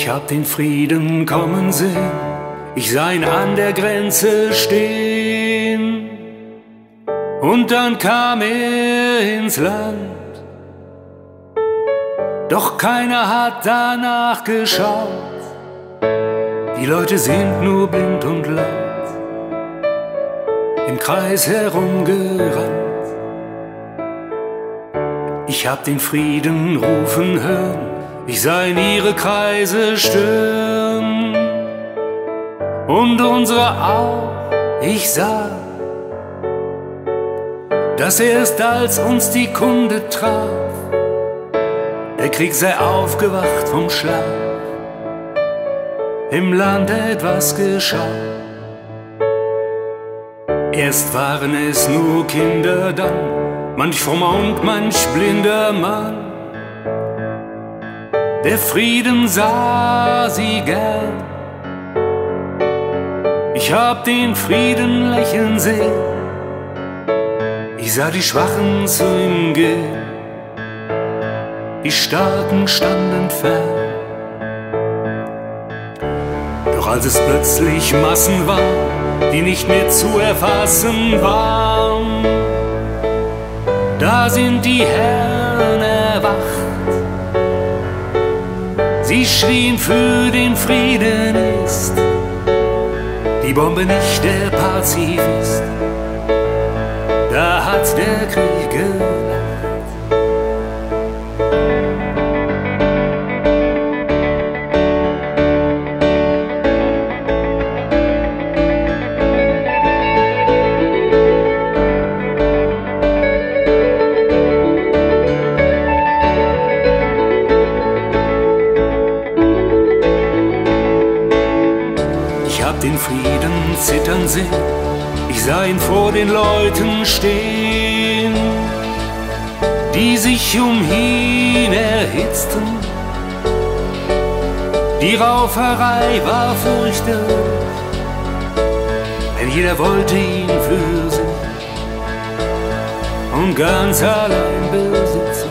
Ich hab den Frieden kommen sehen, ich sah ihn an der Grenze stehen. Und dann kam er ins Land, doch keiner hat danach geschaut. Die Leute sind nur blind und laut im Kreis herumgerannt. Ich hab den Frieden rufen hören, ich sah in ihre Kreise stören und unsere auch, ich sah, dass erst als uns die Kunde traf, der Krieg sei aufgewacht vom Schlaf, im Lande etwas geschah. Erst waren es nur Kinder, dann manch frommer und manch blinder Mann der Frieden sah sie gern. Ich hab den Frieden lächeln sehen, ich sah die Schwachen zu ihm gehen, die Starken standen fern. Doch als es plötzlich Massen waren, die nicht mehr zu erfassen waren, da sind die Herren erwacht Sie schrien für den Frieden ist die Bombe nicht der Pazifist. Da hat der Krieg den Frieden zittern sehen, ich sah ihn vor den Leuten stehen, die sich um ihn erhitzten. Die Rauferei war fürchterlich, denn jeder wollte ihn für sich und ganz allein besitzen.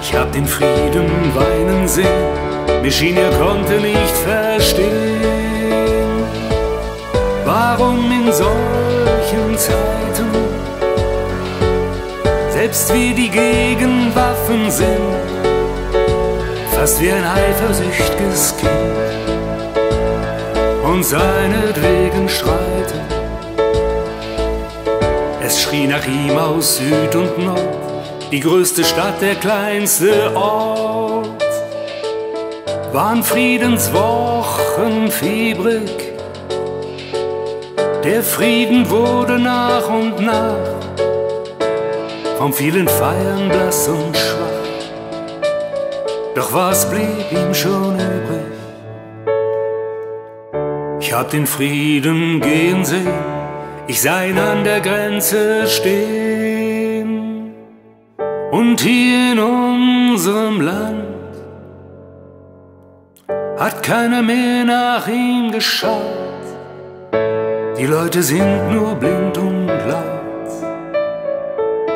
Ich hab den Frieden weinen sehen, mir schien, er konnte nicht verstehen, warum in solchen Zeiten selbst wie die Gegenwaffen sind, fast wie ein eifersüchtiges Kind und seinetwegen schreiten. Es schrie nach ihm aus Süd und Nord, die größte Stadt, der kleinste Ort waren Friedenswochen fiebrig. Der Frieden wurde nach und nach vom vielen Feiern blass und schwach. Doch was blieb ihm schon übrig? Ich hab den Frieden gehen sehen, ich sah ihn an der Grenze stehen. Und hier in unserem Land hat keiner mehr nach ihm geschaut. Die Leute sind nur blind und laut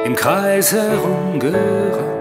im Kreis herumgerannt.